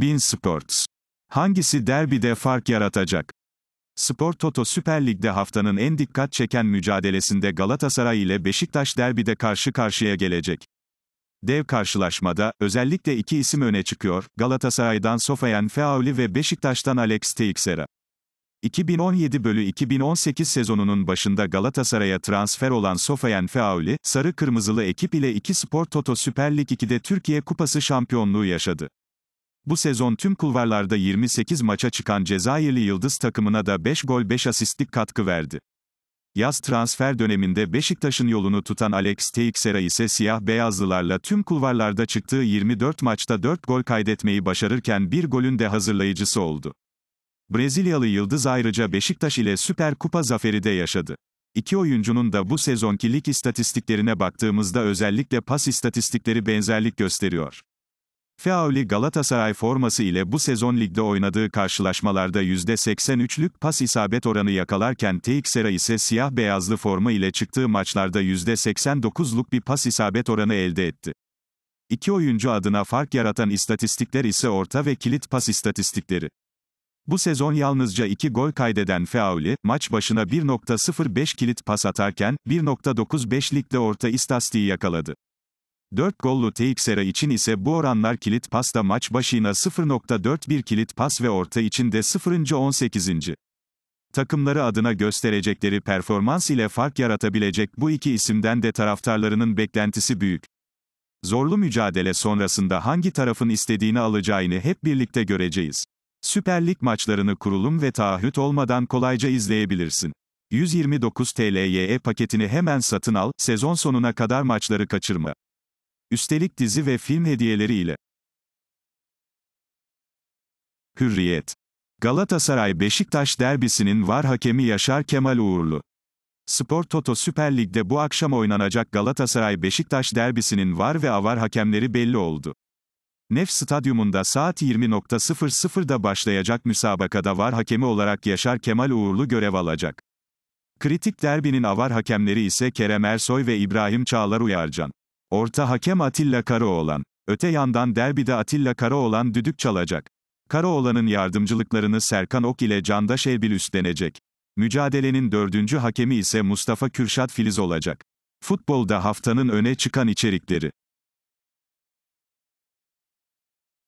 Bin Sports. Hangisi derbide fark yaratacak? Spor Toto Süper Lig'de haftanın en dikkat çeken mücadelesinde Galatasaray ile Beşiktaş derbide karşı karşıya gelecek. Dev karşılaşmada, özellikle iki isim öne çıkıyor, Galatasaray'dan Sofiane Feauli ve Beşiktaş'tan Alex Teixeira. 2017 bölü 2018 sezonunun başında Galatasaray'a transfer olan Sofiane Feauli, sarı kırmızılı ekip ile iki Spor Toto Süper Lig 2'de Türkiye Kupası şampiyonluğu yaşadı. Bu sezon tüm kulvarlarda 28 maça çıkan Cezayirli Yıldız takımına da 5 gol 5 asistlik katkı verdi. Yaz transfer döneminde Beşiktaş'ın yolunu tutan Alex Teixeira ise siyah beyazlılarla tüm kulvarlarda çıktığı 24 maçta 4 gol kaydetmeyi başarırken bir golün de hazırlayıcısı oldu. Brezilyalı Yıldız ayrıca Beşiktaş ile Süper Kupa zaferi de yaşadı. İki oyuncunun da bu sezonki lig istatistiklerine baktığımızda özellikle pas istatistikleri benzerlik gösteriyor. Feauli Galatasaray forması ile bu sezon ligde oynadığı karşılaşmalarda %83'lük pas isabet oranı yakalarken Teixeira ise siyah beyazlı forma ile çıktığı maçlarda %89'luk bir pas isabet oranı elde etti. İki oyuncu adına fark yaratan istatistikler ise orta ve kilit pas istatistikleri. Bu sezon yalnızca 2 gol kaydeden Feauli, maç başına 1.05 kilit pas atarken, 1.95 ligde orta istatistiği yakaladı. 4 gollu Teixeira için ise bu oranlar kilit pasta maç başına 0.41 kilit pas ve orta için de 0. 18. Takımları adına gösterecekleri performans ile fark yaratabilecek bu iki isimden de taraftarlarının beklentisi büyük. Zorlu mücadele sonrasında hangi tarafın istediğini alacağını hep birlikte göreceğiz. Süper Lig maçlarını kurulum ve taahhüt olmadan kolayca izleyebilirsin. 129 TL'ye paketini hemen satın al, sezon sonuna kadar maçları kaçırma. Üstelik dizi ve film hediyeleri ile. Hürriyet. Galatasaray Beşiktaş derbisinin var hakemi Yaşar Kemal Uğurlu. Spor Toto Süper Lig'de bu akşam oynanacak Galatasaray Beşiktaş derbisinin var ve avar hakemleri belli oldu. Nef Stadyumunda saat 20.00'da başlayacak müsabakada var hakemi olarak Yaşar Kemal Uğurlu görev alacak. Kritik derbinin avar hakemleri ise Kerem Ersoy ve İbrahim Çağlar Uyarcan. Orta hakem Atilla Karaoğlan. Öte yandan derbide Atilla Karaoğlan düdük çalacak. Karaoğlan'ın yardımcılıklarını Serkan Ok ile Candaş Elbil üstlenecek. Mücadelenin dördüncü hakemi ise Mustafa Kürşat Filiz olacak. Futbolda haftanın öne çıkan içerikleri.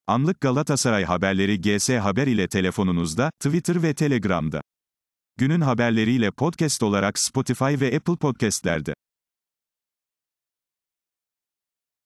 Anlık Galatasaray haberleri GS Haber ile telefonunuzda, Twitter ve Telegram'da. Günün haberleriyle podcast olarak Spotify ve Apple Podcast'lerde.